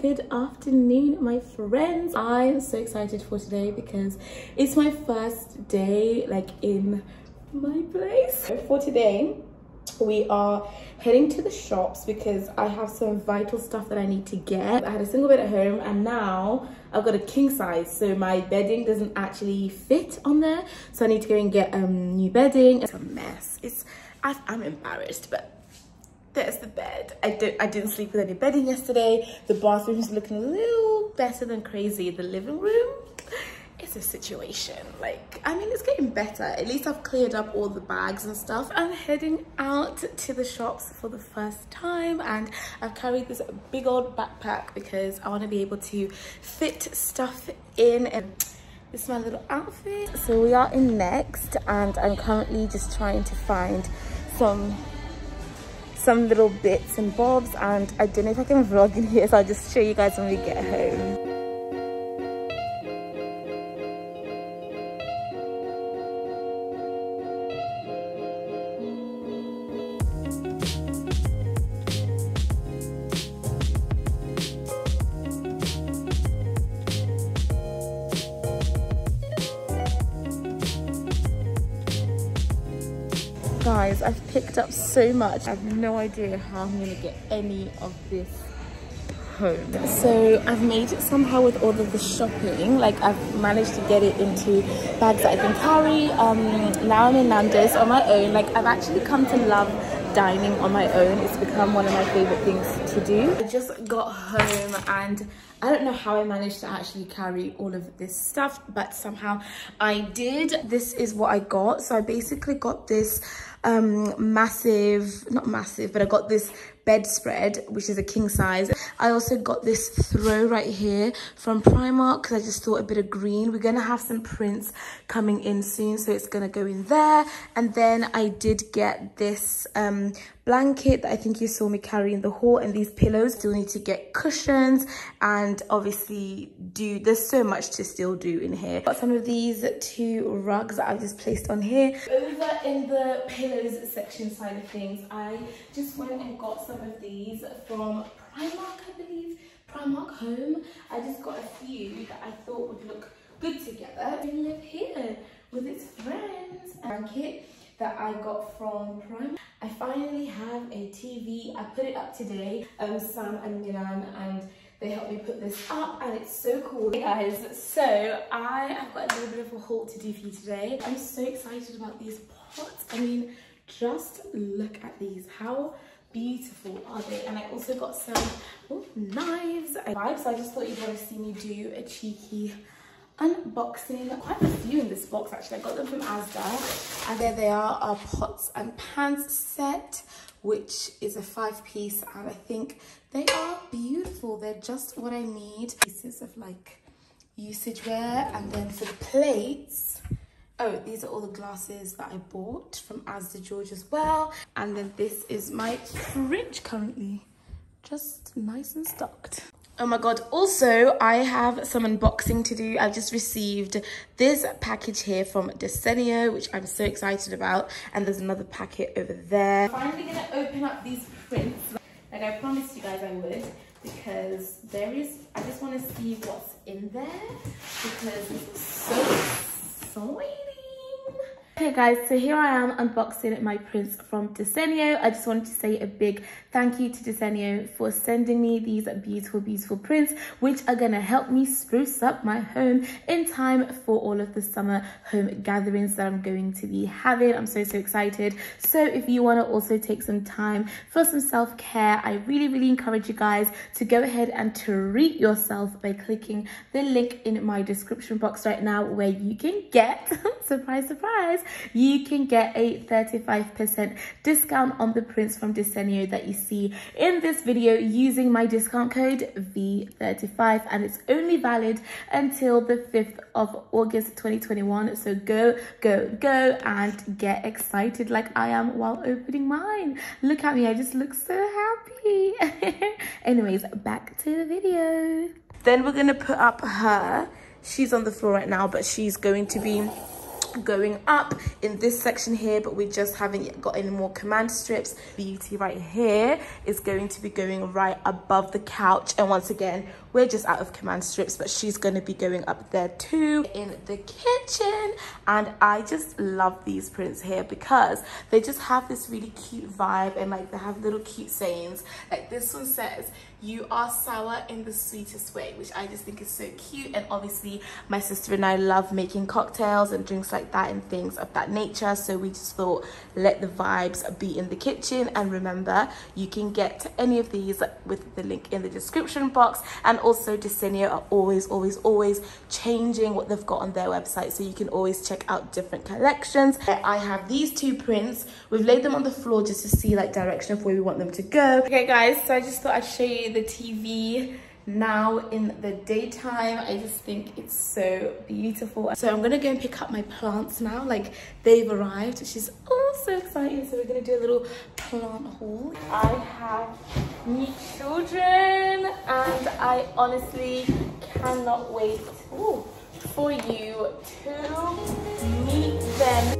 good afternoon my friends. I'm so excited for today because it's my first day like in my place. For today we are heading to the shops because i have some vital stuff that i need to get. I had a single bed at home and now i've got a king size so my bedding doesn't actually fit on there. So i need to go and get um new bedding. It's a mess. It's I, i'm embarrassed but there's the bed. I, did, I didn't sleep with any bedding yesterday. The bathroom is looking a little better than crazy. The living room it's a situation. Like, I mean, it's getting better. At least I've cleared up all the bags and stuff. I'm heading out to the shops for the first time and I've carried this big old backpack because I want to be able to fit stuff in and this is my little outfit. So we are in Next and I'm currently just trying to find some some little bits and bobs and I don't know if I can vlog in here so I'll just show you guys when we get home. Guys i've picked up so much. I have no idea how i'm gonna get any of this home. So i've made it somehow with all of the shopping. Like i've managed to get it into bags that i can carry um now i'm in nando's on my own. Like i've actually come to love dining on my own. It's become one of my favorite things to do. I just got home and I don't know how I managed to actually carry all of this stuff, but somehow I did. This is what I got. So I basically got this um, massive, not massive, but I got this bedspread, which is a king size. I also got this throw right here from Primark because I just thought a bit of green. We're going to have some prints coming in soon, so it's going to go in there. And then I did get this um, blanket that I think you saw me carry in the haul and these pillows. Still need to get cushions and obviously do, there's so much to still do in here. Got some of these two rugs that I've just placed on here. Over in the pillows section side of things, I just went and got some of these from Primark, I believe. Primark Home. I just got a few that I thought would look good together. We live here with its friends. Blanket that I got from Prime. I finally have a TV. I put it up today, um, Sam and Milan, and they helped me put this up and it's so cool. Hey guys, so I have got a little bit of a haul to do for you today. I'm so excited about these pots. I mean, just look at these. How beautiful are they? And I also got some knives. So I just thought you'd want to see me do a cheeky unboxing. Quite a few in this box actually. I got them from asda. And there they are our pots and pans set which is a five piece and i think they are beautiful. They're just what i need. Pieces of like usage wear. And then for the plates oh these are all the glasses that i bought from asda george as well. And then this is my fridge currently. Just nice and stocked Oh my god. Also, I have some unboxing to do. I've just received this package here from Desenio, which I'm so excited about. And there's another packet over there. I'm finally to open up these prints. Like I promised you guys I would. Because there is, I just want to see what's in there. Because it's so exciting. Okay guys, so here I am unboxing my prints from Desenio. I just wanted to say a big thank you to Desenio for sending me these beautiful, beautiful prints, which are gonna help me spruce up my home in time for all of the summer home gatherings that I'm going to be having. I'm so, so excited. So if you wanna also take some time for some self-care, I really, really encourage you guys to go ahead and treat yourself by clicking the link in my description box right now where you can get, surprise, surprise, you can get a 35% discount on the prints from Desenio that you see in this video using my discount code V35 and it's only valid until the 5th of August 2021. So go, go, go and get excited like I am while opening mine. Look at me, I just look so happy. Anyways, back to the video. Then we're gonna put up her. She's on the floor right now, but she's going to be going up in this section here but we just haven't yet got any more command strips. Beauty right here is going to be going right above the couch. And once again we're just out of command strips but she's going to be going up there too in the kitchen. And i just love these prints here because they just have this really cute vibe and like they have little cute sayings. Like this one says you are sour in the sweetest way which i just think is so cute. And obviously my sister and i love making cocktails and drinks like that and things of that nature. So we just thought let the vibes be in the kitchen. And remember you can get any of these with the link in the description box. And also Desenio are always, always, always changing what they've got on their website. So you can always check out different collections. I have these two prints. We've laid them on the floor just to see like direction of where we want them to go. Okay guys, so I just thought I'd show you the TV now in the daytime. I just think it's so beautiful. So i'm gonna go and pick up my plants now. Like they've arrived which is oh so exciting. So we're gonna do a little plant haul. I have new children and i honestly cannot wait ooh, for you to meet them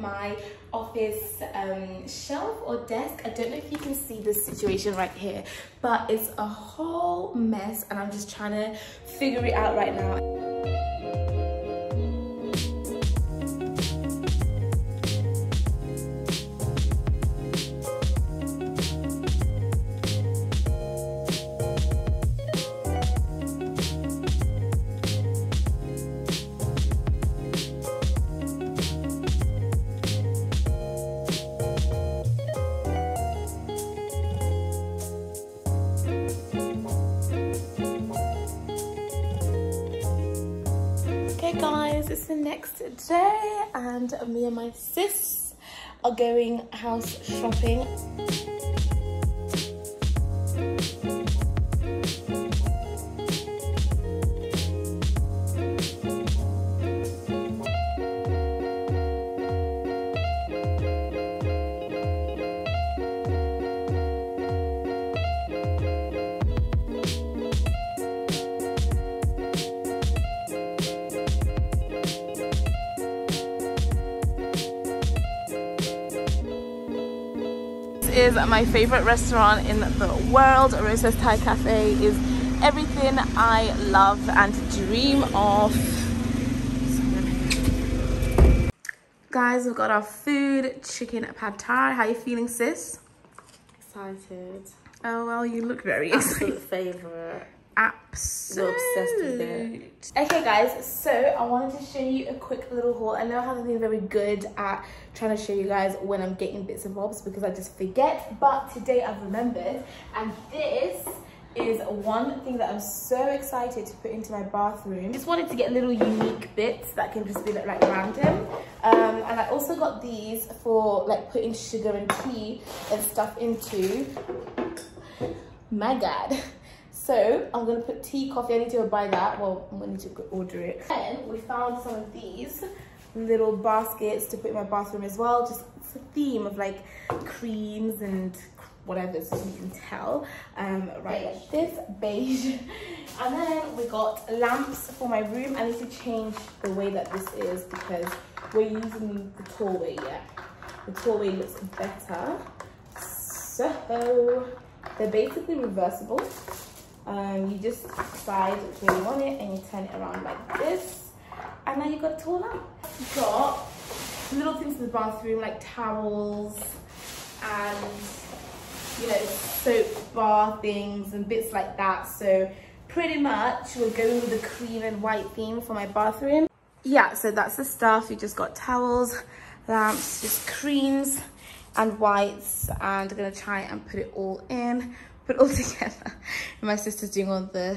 my office um, shelf or desk. I don't know if you can see this situation right here, but it's a whole mess and I'm just trying to figure it out right now. It's the next day and me and my sis are going house shopping. Is my favorite restaurant in the world. Rosa's Thai Cafe is everything I love and dream of. Guys, we've got our food, chicken pad thai. How are you feeling, sis? Excited. Oh, well, you look very excited. Favorite absolute obsessed with it. Okay guys so i wanted to show you a quick little haul. I know i haven't been very good at trying to show you guys when i'm getting bits and bobs because i just forget but today i've remembered and this is one thing that i'm so excited to put into my bathroom. Just wanted to get little unique bits that can just be like, like random. Um, and i also got these for like putting sugar and tea and stuff into. My god so I'm gonna put tea, coffee. I need to buy that. Well, I'm gonna need to order it. And we found some of these little baskets to put in my bathroom as well. Just it's a theme of like creams and whatever, so you can tell. Um, right, like this beige. And then we got lamps for my room. I need to change the way that this is because we're using the tall way yet. The tall way looks better. So they're basically reversible um, you just decide way you want it and you turn it around like this. And then you got tall lamp. Got little things in the bathroom like towels and you know soap bar things and bits like that. So pretty much we're going with the cream and white theme for my bathroom. Yeah so that's the stuff. You just got towels lamps just creams and whites. And I'm gonna try and put it all in put all together. my sister's doing all the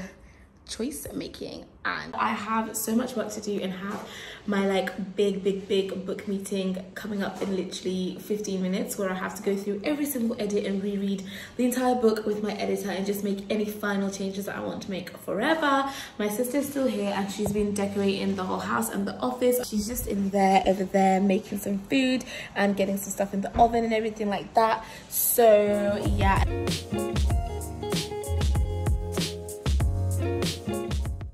choice making and I have so much work to do and have my like big big big book meeting coming up in literally 15 minutes where I have to go through every single edit and reread the entire book with my editor and just make any final changes that I want to make forever. My sister's still here and she's been decorating the whole house and the office. She's just in there over there making some food and getting some stuff in the oven and everything like that. So yeah.